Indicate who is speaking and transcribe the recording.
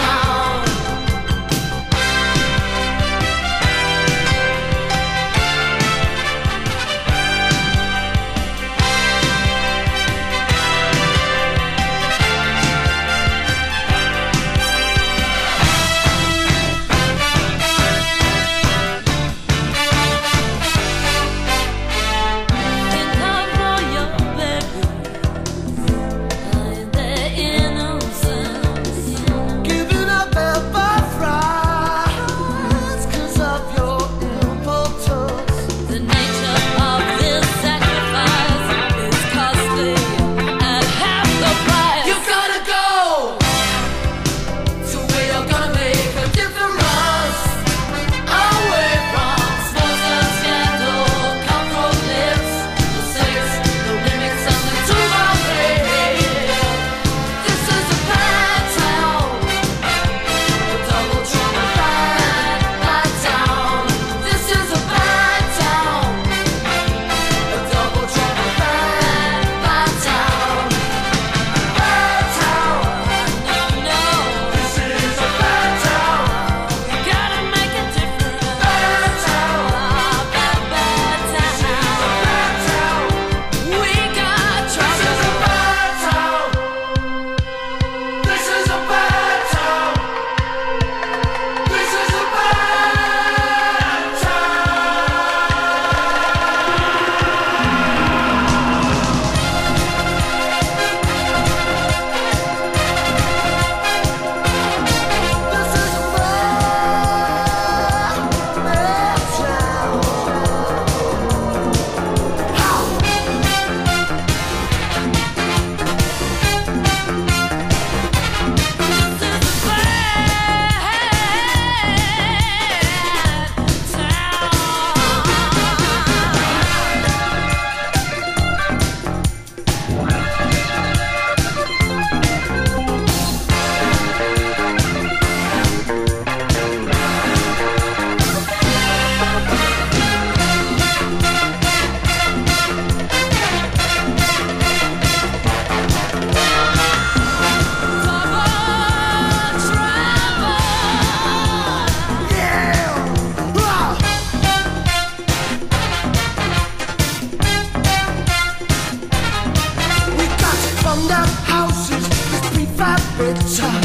Speaker 1: time. Burned out